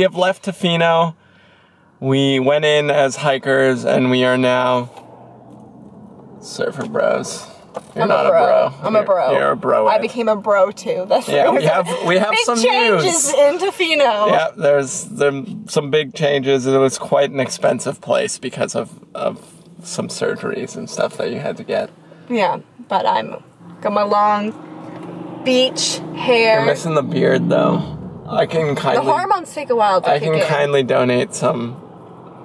we have left Tofino. We went in as hikers, and we are now surfer bros. You're I'm not a bro. I'm a You're- bro. You're a bro. I became a bro too. That's Yeah, we have we have big some changes news. in Tofino. Yeah, there's there some big changes. It was quite an expensive place because of of some surgeries and stuff that you had to get. Yeah, but I'm got my long beach hair. You're missing the beard though. I can kindly. the hormones take a while to I can in. kindly donate some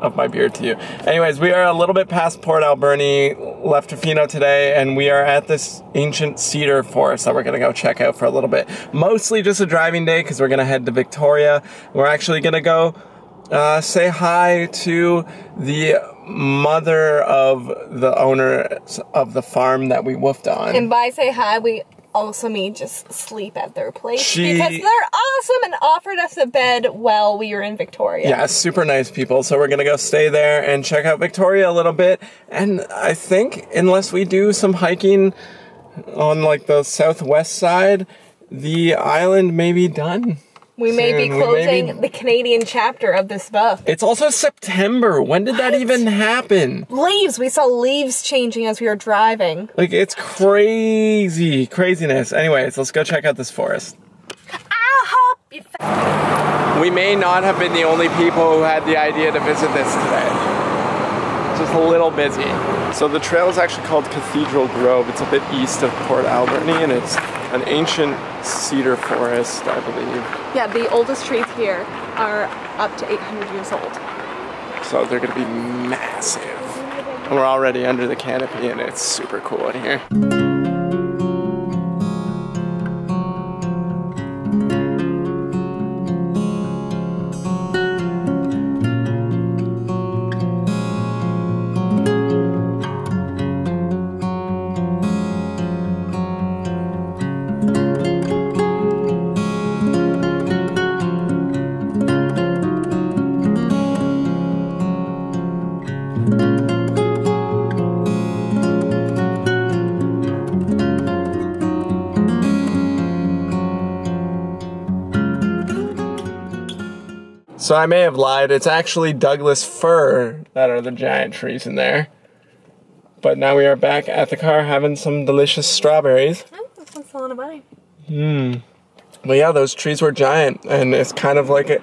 of my beard to you. Anyways, we are a little bit past Port Alberni, left Tofino today, and we are at this ancient cedar forest that we're gonna go check out for a little bit. Mostly just a driving day because we're gonna head to Victoria. We're actually gonna go uh, say hi to the mother of the owner of the farm that we woofed on. and by say hi, we also mean just sleep at their place She- because they're awesome and offered us a bed while we were in Victoria. Yeah, super nice people. So we're gonna go stay there and check out Victoria a little bit. And I think unless we do some hiking on like the southwest side, the island may be done. We may be soon. We may closing be- the Canadian chapter of this book. It's also September. When did that even happen? Leaves. We saw leaves changing as we were driving. Like it's crazy, craziness. Anyways, let's go check out this forest. I hope you. We may not have been the only people who had the idea to visit this today. Just a little busy. So the trail is actually called Cathedral Grove. It's a bit east of Port Alberni and it's an ancient cedar forest, I believe. Yeah, the oldest trees here are up to 800 years old. So they're gonna be massive. And we're already under the canopy and it's super cool in here. So I may have lied. It's actually Douglas fir that are the giant trees in there. But now we are back at the car having some delicious strawberries. Oh, this one's a lot of money. But yeah, those trees were giant, and it's kind of like a,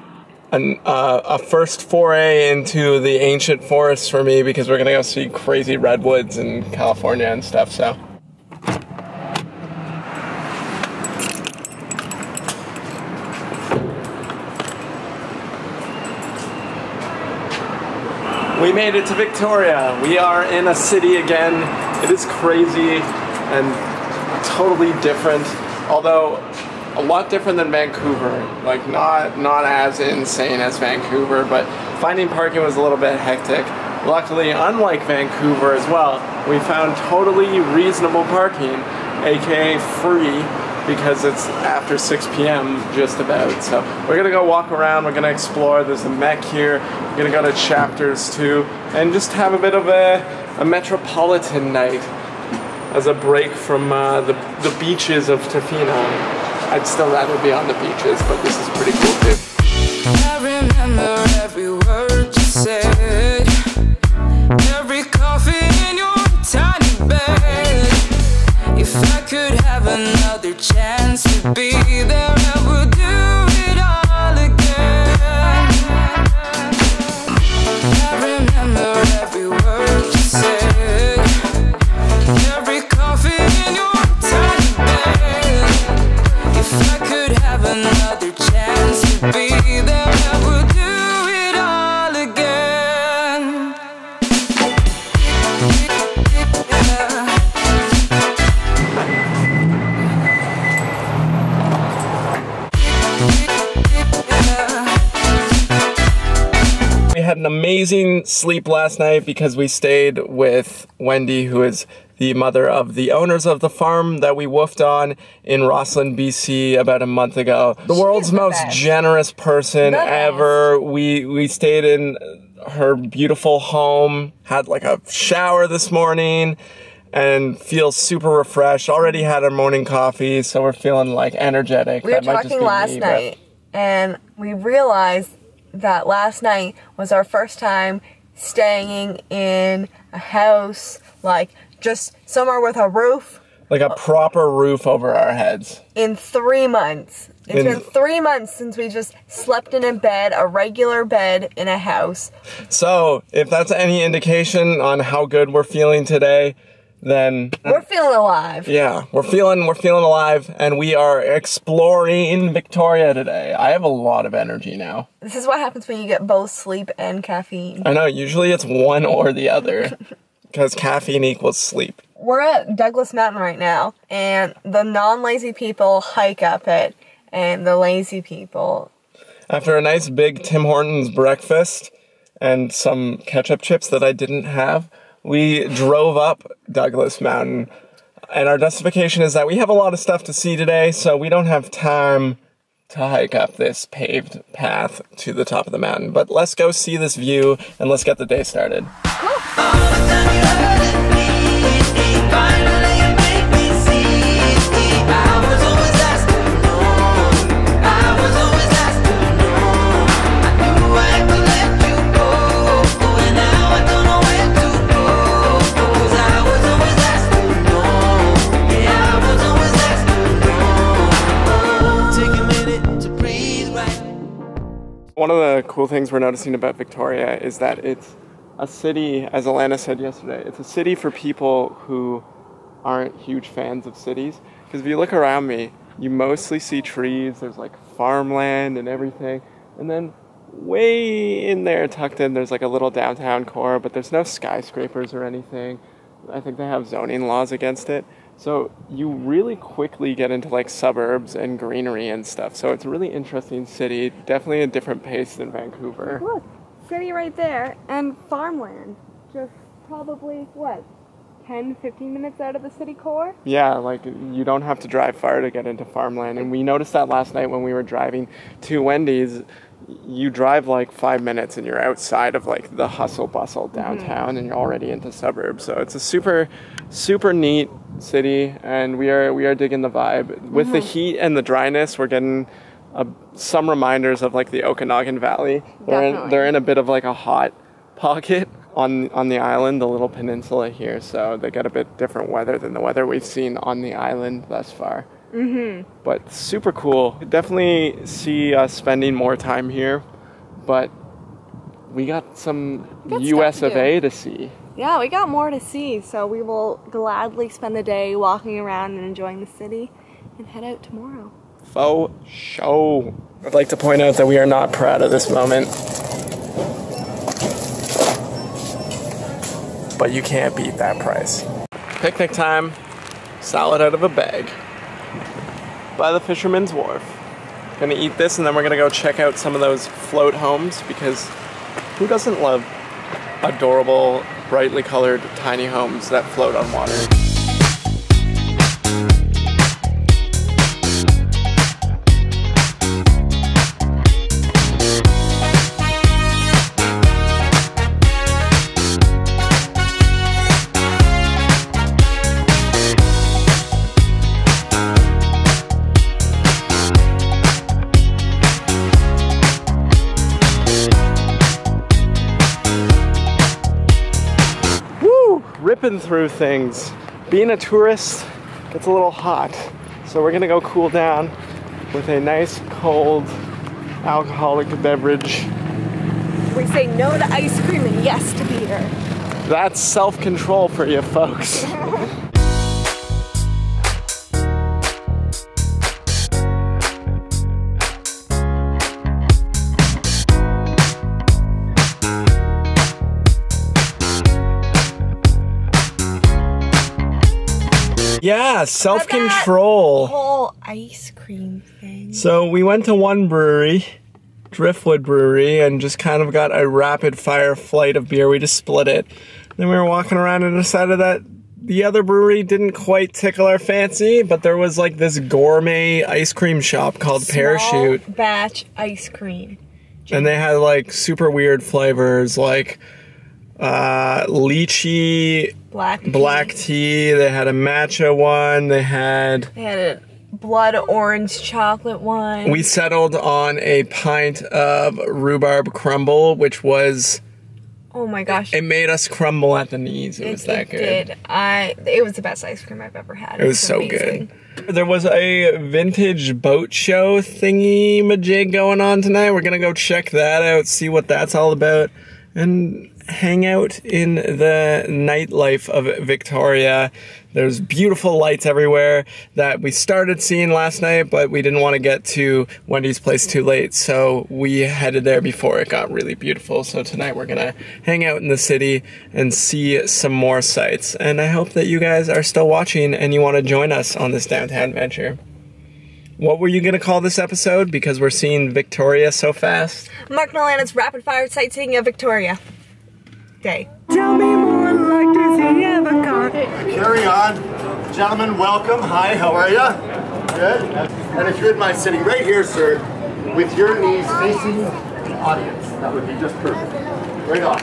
an, uh, a first foray into the ancient forest for me because we're gonna go see crazy redwoods in California and stuff. So. We made it to Victoria. We are in a city again. It is crazy and totally different. Although a lot different than Vancouver. Like not not as insane as Vancouver, but finding parking was a little bit hectic. Luckily, unlike Vancouver as well, we found totally reasonable parking, aka free because it's after 6 p.m. just about. So we're gonna go walk around, we're gonna explore. There's a MEC here. We're gonna go to chapters too, and just have a bit of a, a metropolitan night as a break from uh, the, the beaches of Tofino. I'd still rather be on the beaches, but this is pretty cool too. Be amazing sleep last night because we stayed with Wendy, who is the mother of the owners of the farm that we woofed on in Rossland, BC about a month ago. The world's the most best. generous person The best. ever. We we stayed in her beautiful home, had like a shower this morning and feel super refreshed. Already had our morning coffee, so we're feeling like energetic. We were talking last me, night, and we realized that last night was our first time staying in a house, like just somewhere with a roof Like a proper roof over our heads. in three months. It's In- been three months since we just slept in a bed, a regular bed in a house. So, if that's any indication on how good we're feeling today, then We're feeling alive. yeah, we're feeling we're feeling alive and we are exploring Victoria today. I have a lot of energy now. This is what happens when you get both sleep and caffeine. I know, usually it's one or the other because caffeine equals sleep. We're at Douglas Mountain right now, and the non lazy people hike up it, and the lazy people. After a nice big Tim Hortons breakfast and some ketchup chips that I didn't have, we drove up Douglas Mountain. And our justification is that we have a lot of stuff to see today, so we don't have time to hike up this paved path to the top of the mountain. But let's go see this view and let's get the day started. One cool things we're noticing about Victoria is that it's a city, as Alana said yesterday, it's a city for people who aren't huge fans of cities. Because if you look around me, you mostly see trees, there's like farmland and everything. And then way in there, tucked in, there's like a little downtown core, but there's no skyscrapers or anything. I think they have zoning laws against it. So you really quickly get into like suburbs and greenery and stuff. So it's a really interesting city, definitely a different pace than Vancouver. Look, city right there, and farmland. Just probably, what, 10, 15 minutes out of the city core? Yeah, like you don't have to drive far to get into farmland. And we noticed that last night when we were driving to Wendy's. You drive like five minutes and you're outside of like the hustle bustle downtown and you're already into suburbs. So it's a super, super neat city and we are we are digging the vibe. With the heat and the dryness, we're getting uh, some reminders of like the Okanagan Valley. They're in, they're in a bit of like a hot pocket on on the island, the little peninsula here. So they get a bit different weather than the weather we've seen on the island thus far. Mm-hmm. But super cool. Definitely see us spending more time here, but we got some U.S. of. A to see. Yeah, we got more to see, so we will gladly spend the day walking around and enjoying the city and head out tomorrow. Faux show. I'd like to point out that we are not proud of this moment. But you can't beat that price. Picnic time, salad out of a bag. By the Fisherman's Wharf. Gonna eat this and then we're gonna go check out some of those float homes because who doesn't love adorable, brightly colored tiny homes that float on water? Through things. Being a tourist gets a little hot. So we're gonna go cool down with a nice cold alcoholic beverage. We say no to ice cream and yes to beer. That's self control for you folks. Yeah, self control. Whole ice cream thing. So we went to one brewery, Driftwood Brewery, and just kind of got a rapid fire flight of beer. We just split it. Then we were walking around and decided that the other brewery didn't quite tickle our fancy, but there was like this gourmet ice cream shop called Parachute. Batch ice cream. And they had like super weird flavors like uh, lychee, Black. black tea. tea. They had a matcha one. They had They had a blood orange chocolate one. We settled on a pint of rhubarb crumble, which was oh my gosh. it made us crumble at the knees. It, was that it good. did. I it was the best ice cream I've ever had. It was so amazing. good. There was a vintage boat show thingy majig going on tonight. We're gonna go check that out, see what that's all about, and hang out in the nightlife of Victoria. There's beautiful lights everywhere that we started seeing last night, but we didn't want to get to Wendy's place too late, so we headed there before it got really beautiful. So tonight we're gonna hang out in the city and see some more sights. And I hope that you guys are still watching and you want to join us on this downtown venture. What were you gonna call this episode? Because we're seeing Victoria so fast. Mark Nolana's rapid fire sightseeing of Victoria Day. Tell me more like does he ever got Carry on. Gentlemen, welcome. Hi, how are you? Good. And if you wouldn't mind sitting right here, sir, with your knees facing the audience, that would be just perfect. Right on.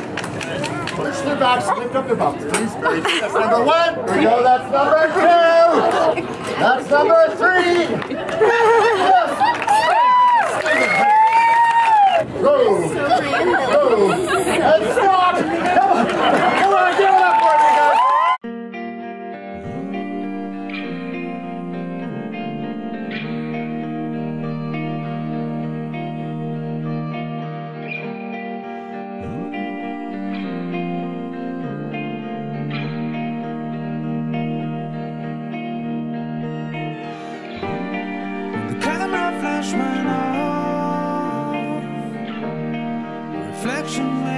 Push their backs, lift up their bums, please. Very. That's number one. Here we go. That's number two. That's number three. Go. Go. And Reflection